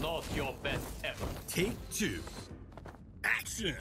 Not your best ever. Take two. Action!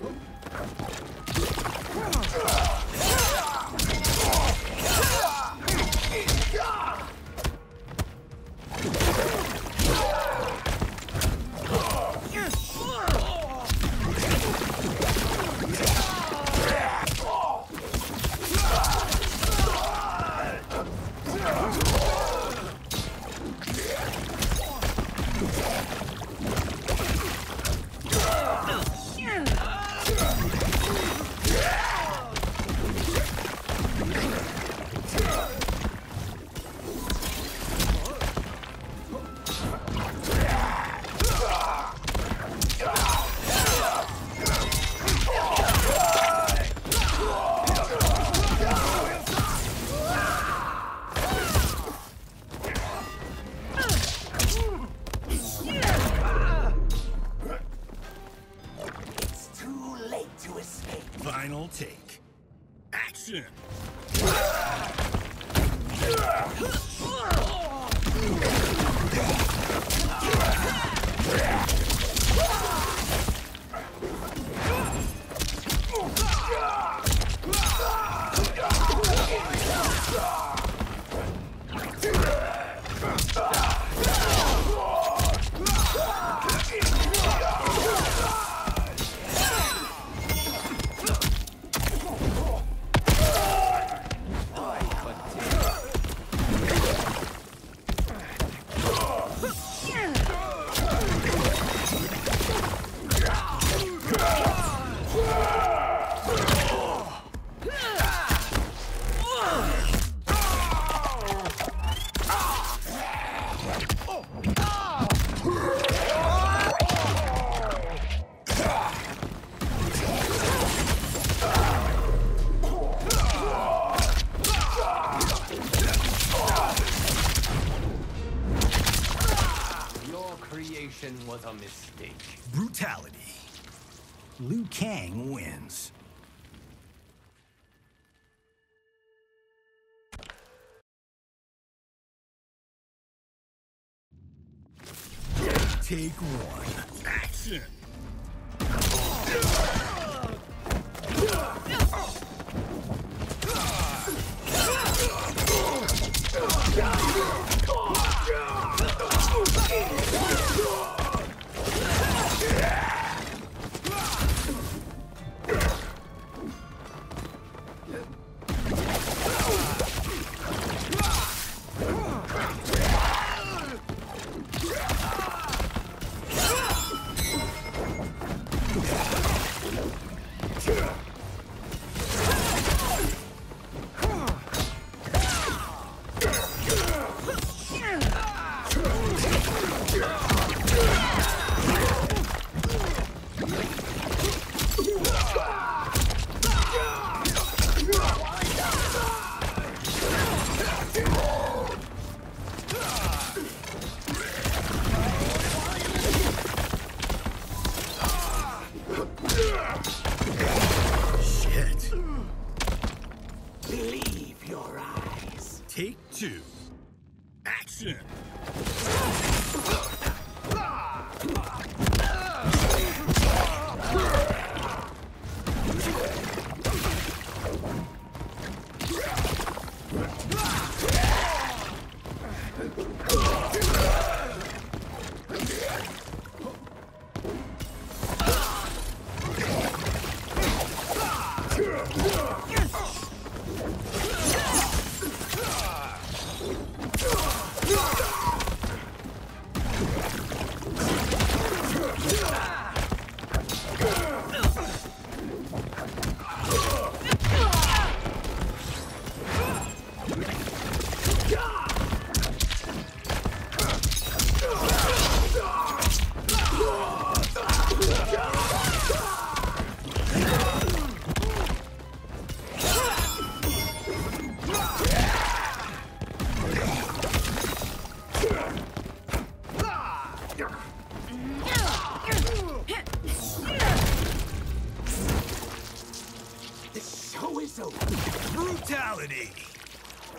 Your Huh! Liu Kang wins. Take one. Action!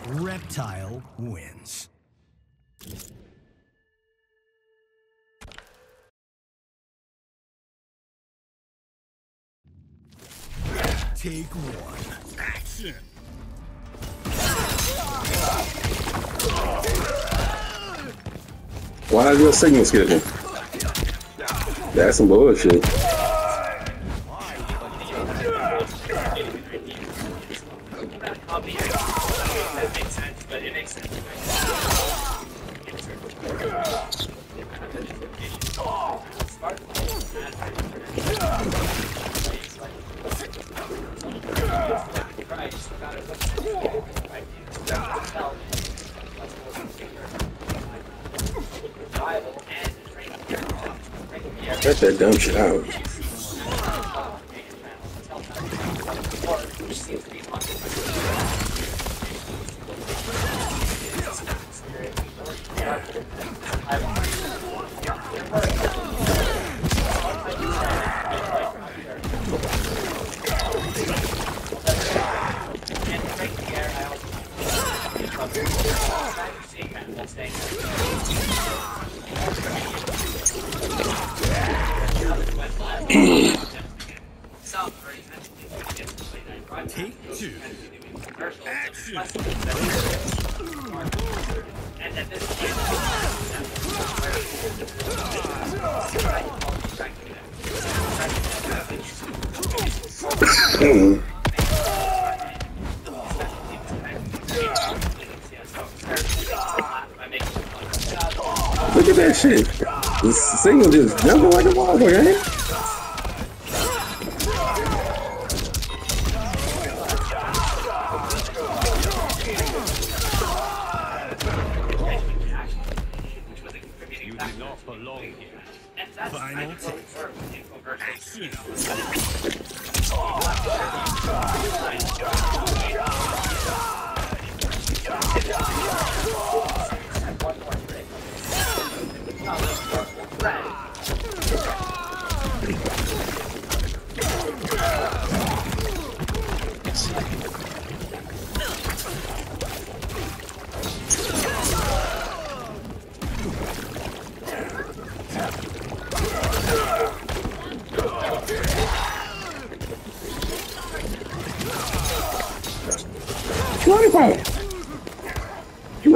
Reptile wins. Take one. Action! Why did your signal skipping? That's some bullshit. Cut that dumb shit out. Take two. Action. Look at that shit. The signal just jumping like a motherfucker, ain't it? Final take.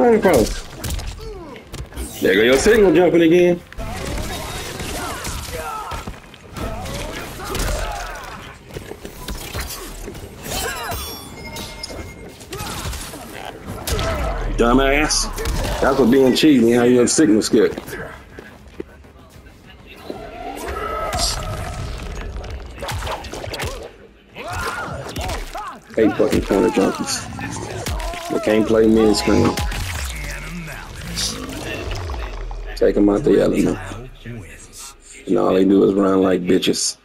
Running from? There go your signal jumping again. Dumbass. That's what being cheating, how you have signal skip. Hey, fucking corner junkies. They can't play mid screen. Take them out the element. And all they do is run like bitches.